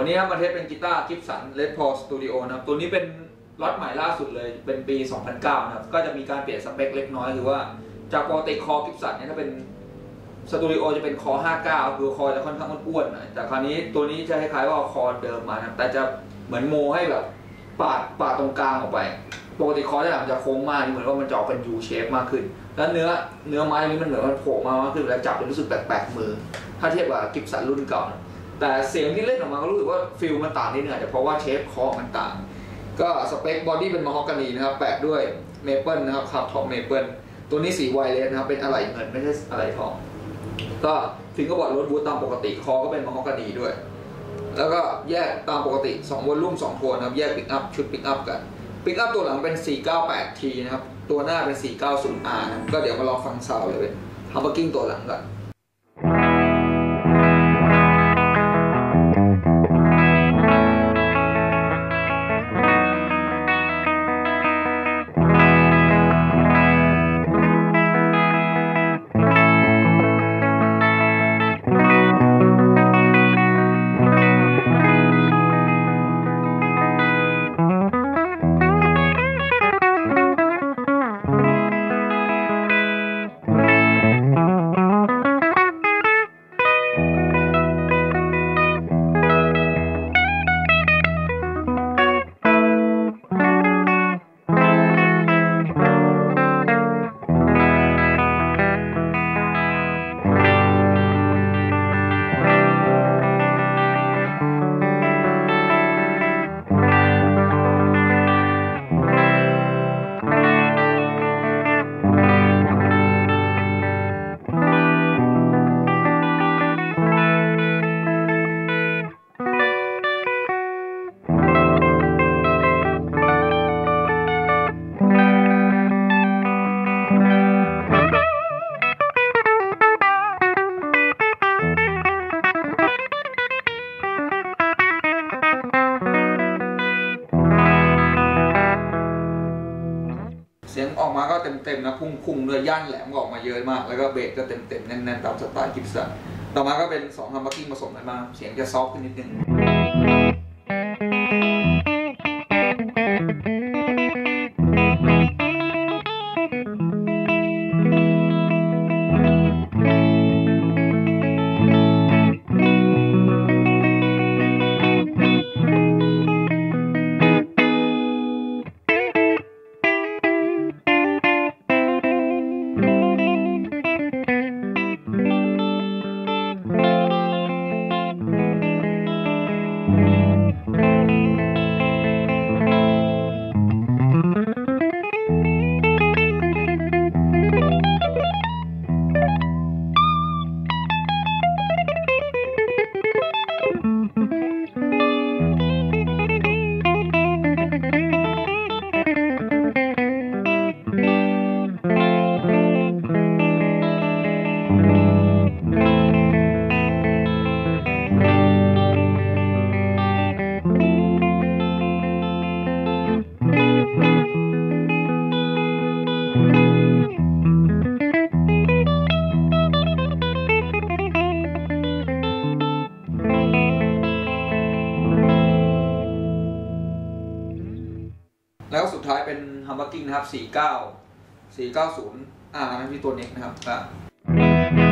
วันนี้ครับมา test เป็นกีตาร์ Gibson Les Paul Studio นะครับ ตัวนี้เป็นล็อตใหม่ล่าสุดเลยเป็นปี 2009 นะครับ ก็จะมีการเปลี่ยนสเปคเล็กน้อยคือว่าจากปกติคอ Gibson เนี่ยถ้าเป็นสตูดิโอจะเป็นคอ 59 คือคอจะค่อนข้างอ้วนๆหน่อยแต่คราวนี้ตัวนี้จะคล้ายๆว่าคอเดิมมานะครับแต่จะเหมือนโมให้แบบปาดปาดตรงกลางออกไป ปกติคอด้านหลังจะโค้งมากนี่เหมือนว่ามันจะออกเป็น U shape มากขึ้น แล้วเนื้อเนื้อไม้นี้มันเหมือนมันโผล่มามากขึ้นแล้วจับจะรู้สึกแปลกๆมือ ถ้าเทียบกับ Gibson รุ่นเก่านะ แต่เสียงที่เล่นออกมาก็รู้สึกว่า feel มันต่างนิดนึงอาจจะเพราะว่า shape คอมันต่าง ก็สเปค body เป็นม a ฮอกกานีนะครับแปะด้วยเมเปิลนะครับครับ top maple ตัวนี้สีไวเลสนะครับเป็นอะไหล่เงินไม่ใช่อะไหล่ทอง ก็ fingerboard rosewood ตามปกติคอก็เป็นม a ฮอกกานีด้วย แล้วก็แยกตามปกติ2 volume 2โทนนะครับแยกปิกอัพชุดปิกอัพกันปิกอัพตัวหลังเป็น 498T นะครับตัวหน้าเป็น 490R นะก็เดี๋ยวมาลองฟัง sound เลยเป็นฮัมเบอร์กิ้งตัวหลังก่อน มาก็เต็มๆนะพุ่งๆด้วยย่านแหลมก็ออกมาเยอะมาก แล้วก็เบสก็เต็มๆแน่นๆตามสไตล์ Gibson ต่อมาก็เป็น2 humbucking ผสมกันมา เสียงจะ soft ขึ้นนิดนึง แล้วก็สุดท้ายเป็นฮัมบักกิ้งนะครับ 49 490 อ่านั้นที่ตัวเน็กนะครับอ่า